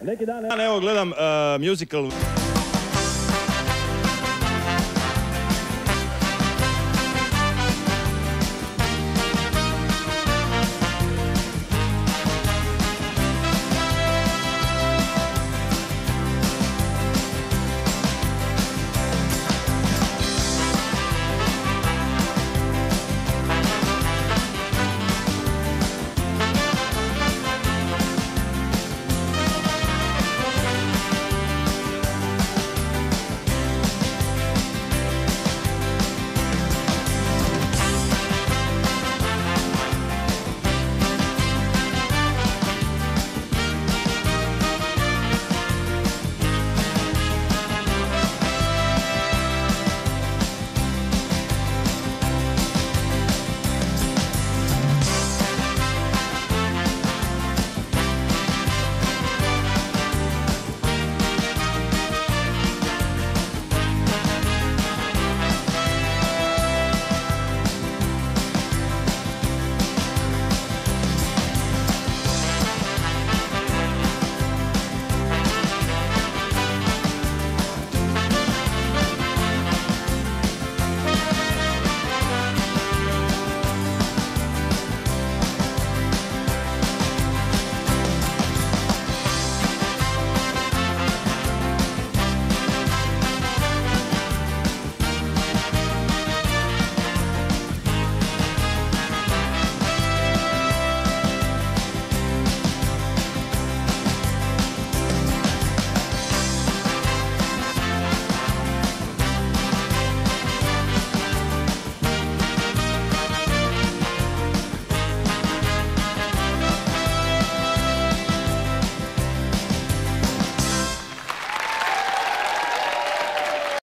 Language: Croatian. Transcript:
Neki dan, evo. Gledam uh, musical...